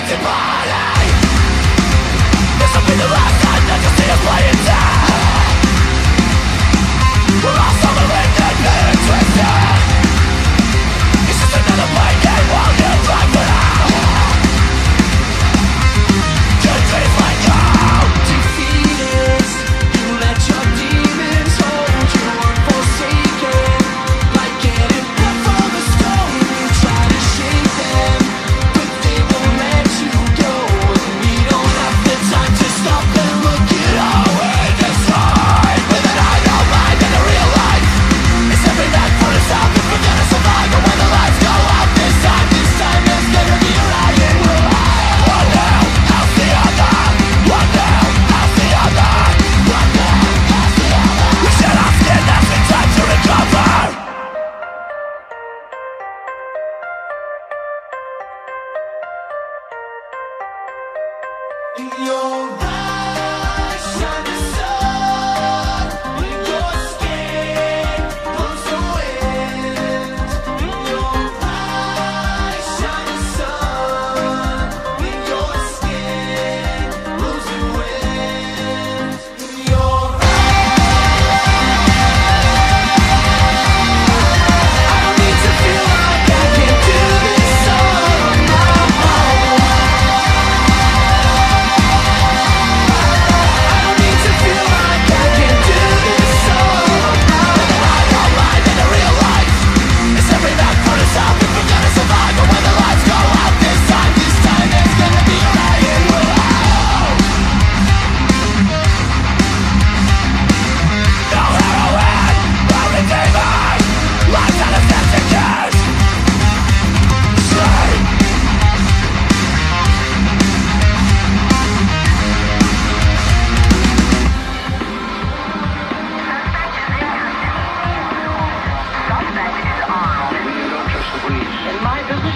melted body in your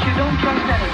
you don't trust anyone.